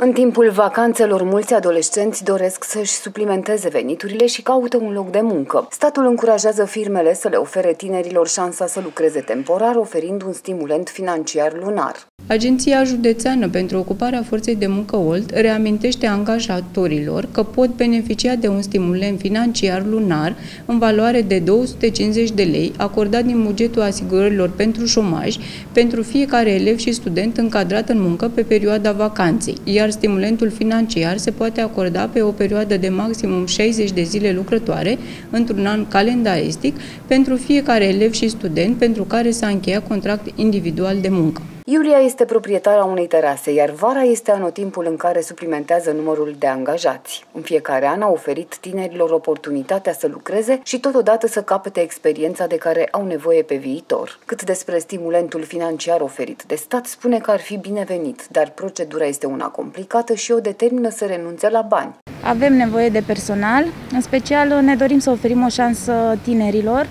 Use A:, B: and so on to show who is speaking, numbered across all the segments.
A: În timpul vacanțelor, mulți adolescenți doresc să-și suplimenteze veniturile și caută un loc de muncă. Statul încurajează firmele să le ofere tinerilor șansa să lucreze temporar, oferind un stimulent financiar lunar.
B: Agenția Județeană pentru Ocuparea Forței de Muncă OLT reamintește angajatorilor că pot beneficia de un stimulent financiar lunar în valoare de 250 de lei acordat din bugetul asigurărilor pentru șomaj pentru fiecare elev și student încadrat în muncă pe perioada vacanței, iar stimulentul financiar se poate acorda pe o perioadă de maximum 60 de zile lucrătoare într-un an calendaristic pentru fiecare elev și student pentru care s-a încheiat contract individual de muncă.
A: Iulia este proprietara unei terase, iar vara este anotimpul în care suplimentează numărul de angajați. În fiecare an a oferit tinerilor oportunitatea să lucreze și totodată să capete experiența de care au nevoie pe viitor. Cât despre stimulentul financiar oferit de stat, spune că ar fi binevenit, dar procedura este una complicată și o determină să renunțe la bani.
C: Avem nevoie de personal, în special ne dorim să oferim o șansă tinerilor,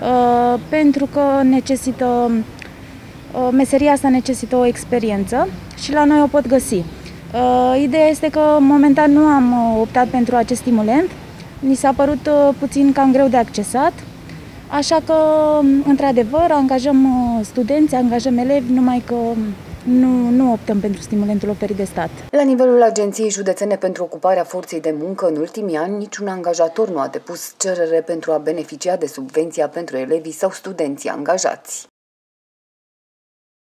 C: uh, pentru că necesită meseria asta necesită o experiență și la noi o pot găsi. Uh, ideea este că momentan nu am uh, optat pentru acest stimulent, mi s-a părut uh, puțin cam greu de accesat, așa că, într-adevăr, angajăm studenți, angajăm elevi, numai că nu, nu optăm pentru stimulentul oferit de stat.
A: La nivelul Agenției Județene pentru Ocuparea Forței de Muncă, în ultimii ani, niciun angajator nu a depus cerere pentru a beneficia de subvenția pentru elevii sau studenții angajați.